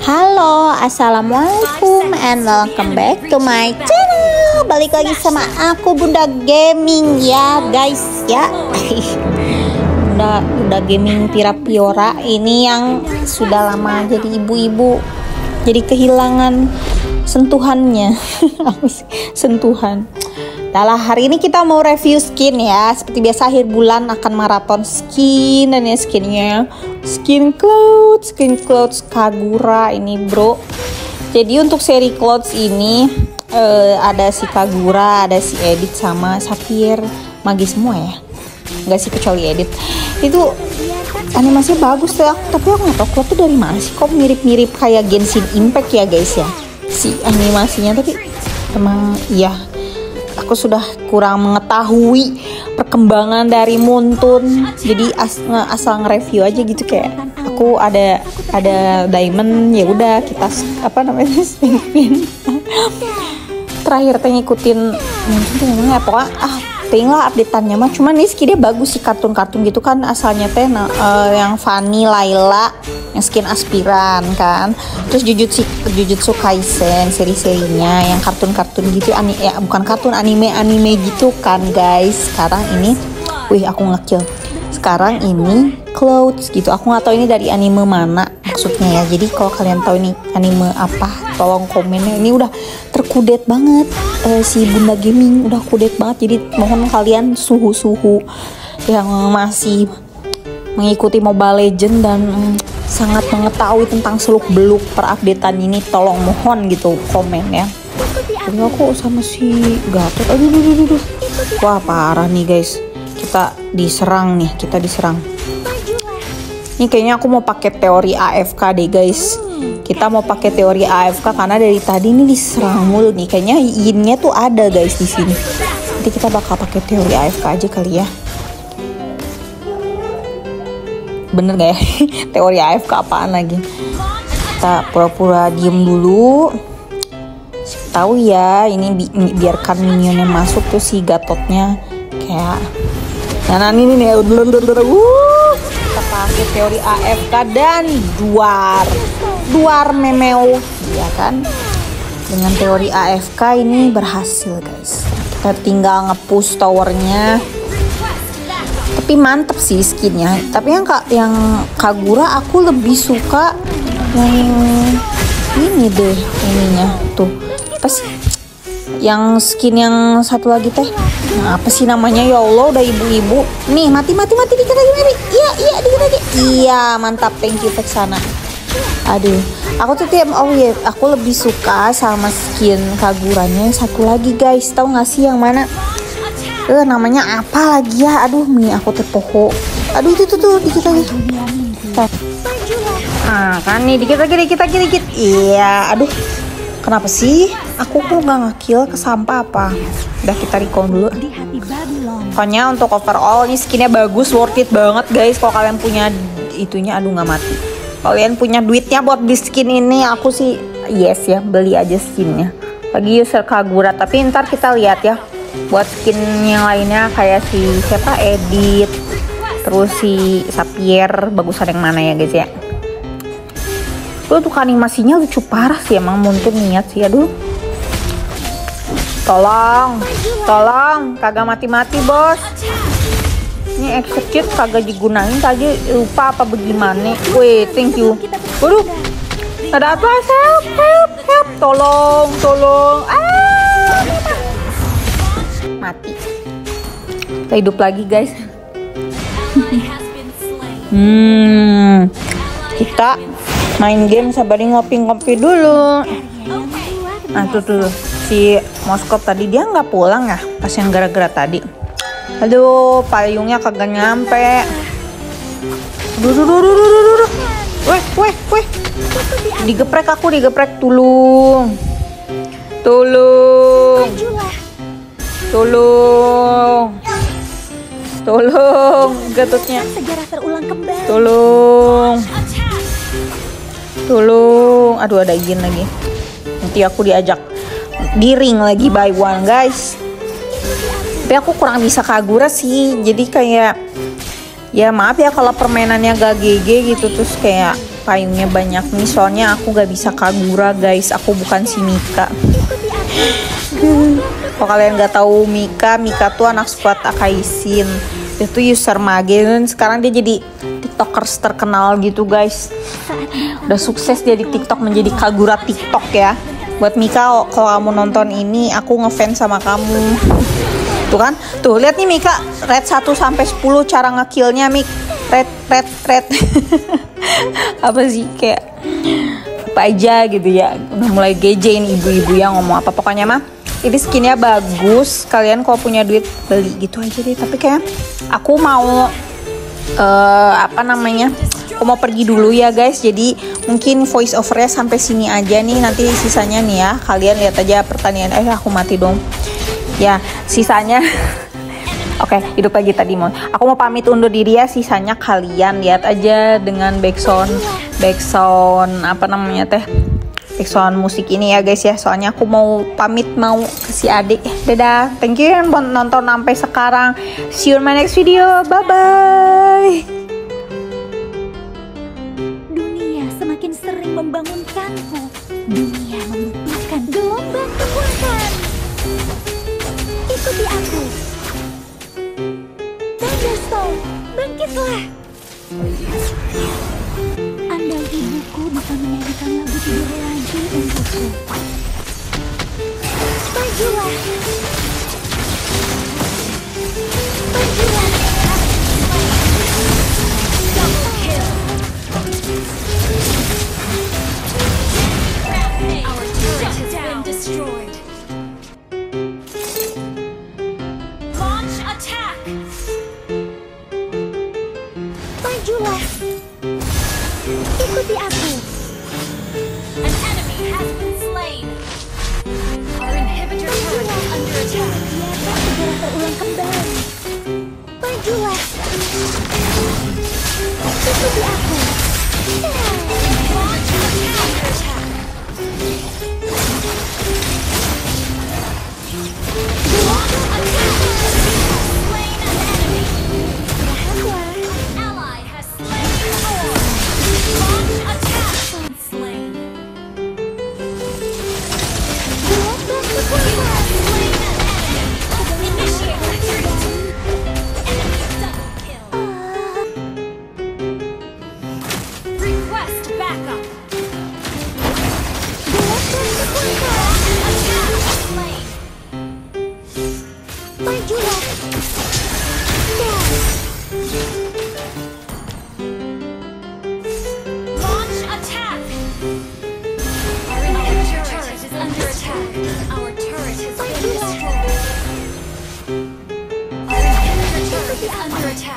Halo, assalamualaikum and welcome back to my channel. Balik lagi sama aku Bunda Gaming ya guys ya. Bunda Bunda Gaming Pira Piora ini yang sudah lama jadi ibu-ibu, jadi kehilangan sentuhannya, sentuhan. Dalah hari ini kita mau review skin ya. Seperti biasa akhir bulan akan maraton skin Dan ya skinnya. Skin Cloud Skin Cloud Kagura ini bro. Jadi untuk seri Clouds ini eh, Ada si Kagura Ada si Edit sama Sapphire Magi semua ya. Nggak sih kecuali Edit Itu animasinya bagus tuh Tapi aku nggak tahu Cloud tuh dari mana sih. Kok mirip-mirip kayak Genshin Impact ya guys ya? Si animasinya tapi Emang iya aku sudah kurang mengetahui perkembangan dari Muntun. Jadi as asal nge-review aja gitu kayak aku ada ada diamond ya udah kita apa namanya spin terakhir teh ngikutin Muntun tuh namanya apa? Ah ting lah updateannya mah. Cuman ini skinnya bagus sih kartun-kartun gitu kan. Asalnya teh nah, uh, yang Fanny Laila yang skin aspiran kan. Terus Jujutsu Jujutsu Kaisen seri-serinya yang kartun-kartun gitu. Ani ya bukan kartun anime-anime gitu kan guys. Sekarang ini wih aku ngekill sekarang ini clothes gitu. Aku nggak tahu ini dari anime mana maksudnya ya. Jadi kalau kalian tahu ini anime apa tolong komennya. Ini udah terkudet banget uh, si bunda gaming udah kudet banget. Jadi mohon kalian suhu-suhu yang masih mengikuti Mobile Legend dan mm, sangat mengetahui tentang seluk beluk perupdatean ini tolong mohon gitu komen ya. Jadi aku sama si Gatot. Aduh aduh aduh, aduh. wah parah nih guys. Kita diserang nih kita diserang ini kayaknya aku mau pakai teori AFK deh guys. Kita mau pakai teori AFK karena dari tadi ini diserang mulu nih. Kayaknya yinnya tuh ada guys di sini. Nanti kita bakal pakai teori AFK aja kali ya. Bener gak ya? Teori AFK apaan lagi? Kita pura-pura diem dulu. Tahu ya ini bi biarkan minionnya masuk tuh si gatotnya. Kayak nah, nah ini nih uh, teori AFK dan duar. Duar memeo. Ya kan? Dengan teori AFK ini berhasil guys. Kita tinggal ngepush towernya. Tapi mantep sih skinnya. Tapi yang kak yang Kagura aku lebih suka yang ini deh ininya. Tuh apa sih yang skin yang satu lagi teh. Nah, apa sih namanya? Ya Allah udah ibu-ibu. Nih mati mati mati dikit lagi Mary iya iya dikit lagi. Iya mantap. Thank you sana aduh aku tuh tiap oh iya aku lebih suka sama skin kaguranya yang satu lagi guys. Tahu nggak sih yang mana? Eh namanya apa lagi ya? Aduh nih aku terpoho. Aduh itu tuh, tuh dikit lagi. Ah kan nih dikit lagi dikit lagi dikit. Iya aduh. Kenapa sih aku kok nggak ngekill ke sampah apa? Udah kita recall dulu. Pokoknya untuk overall ini skinnya bagus worth it banget guys. Kalau kalian punya itunya aduh nggak mati. Kalian punya duitnya buat beli skin ini aku sih yes ya beli aja skinnya. Lagi user Kagura tapi ntar kita lihat ya. Buat skin yang lainnya kayak si siapa? Edit terus si Sapphire bagusan yang mana ya guys ya? Lu untuk animasinya lucu parah sih emang muntun niat sih aduh tolong tolong kagak mati-mati bos. Ini execute kagak digunain tadi lupa apa bagaimana. Wait thank you. Waduh ada apa? Help help help. Tolong tolong. Ah mati. Kita hidup lagi guys. Hmm kita main game sabari ngopi-ngopi dulu. Nah tuh tuh si Moskop tadi dia nggak pulang ya pas yang gara-gara tadi aduh payungnya kagak nyampe duh duh duh duh duh duh weh weh weh digeprek aku digeprek tulung tulung. Segera terulang kembali. Tolong. Tolong. Aduh ada izin lagi. Nanti aku diajak di ring lagi by one guys. Tapi aku kurang bisa kagura sih. Jadi kayak ya maaf ya kalau permainannya gak GG gitu. Terus kayak payungnya banyak nih. Soalnya aku gak bisa kagura guys. Aku bukan si Mika. Kalau kalian gak tahu Mika Mika tuh anak squad Akaisin. Dia tuh user mage dan sekarang dia jadi tiktokers terkenal gitu guys. Udah sukses dia di tiktok menjadi kagura tiktok ya buat Mika kalau kamu nonton ini aku ngefans sama kamu. Tuh kan? Tuh lihat nih Mika. Red 1 sampai 10 cara ngekillnya Mik. Red red red. Apa sih? Kayak apa aja gitu ya. Udah mulai gejein ibu-ibu yang ngomong apa. Pokoknya mah ini skinnya bagus. Kalian kalau punya duit beli gitu aja deh. Tapi kayak aku mau uh, apa namanya aku mau pergi dulu ya guys jadi mungkin voice overnya sampai sini aja nih nanti sisanya nih ya kalian lihat aja pertanian eh aku mati dong ya sisanya Oke, okay, hidup lagi tadi mon. Aku mau pamit undur diri ya. Sisanya kalian lihat aja dengan backsound, backsound apa namanya teh, backsound musik ini ya guys ya. Soalnya aku mau pamit mau ke si adik. Dadah. Thank you yang nonton sampai sekarang. See you in my next video. Bye bye. Membangunkanku. Dunia membutuhkan gelombang kekuatan. Ikuti aku. Thunderstone, bangkitlah. Andai ibuku bisa menyanyikan lagu tidur lagi untukku. Majulah.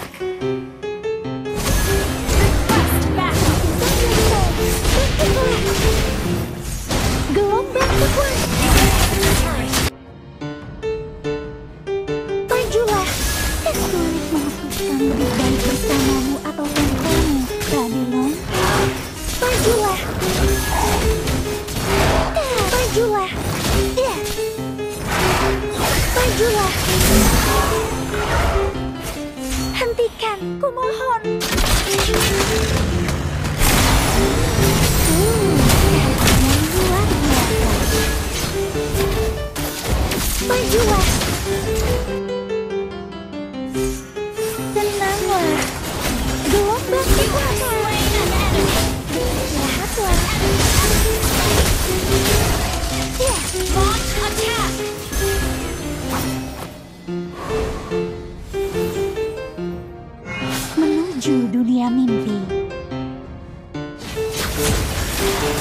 back. Hentikan, kumohon. Hmm, menuju dunia mimpi.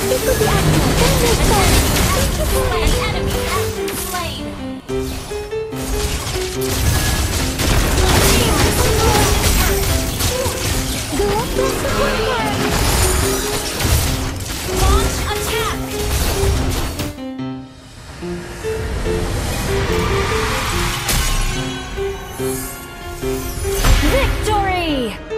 Ikuti aku. Victory!